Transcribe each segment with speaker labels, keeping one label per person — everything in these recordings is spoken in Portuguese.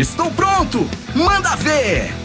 Speaker 1: Estou pronto! Manda ver!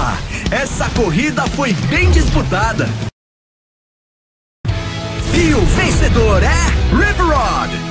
Speaker 1: Opa! Essa corrida foi bem disputada. E o vencedor é Riverod.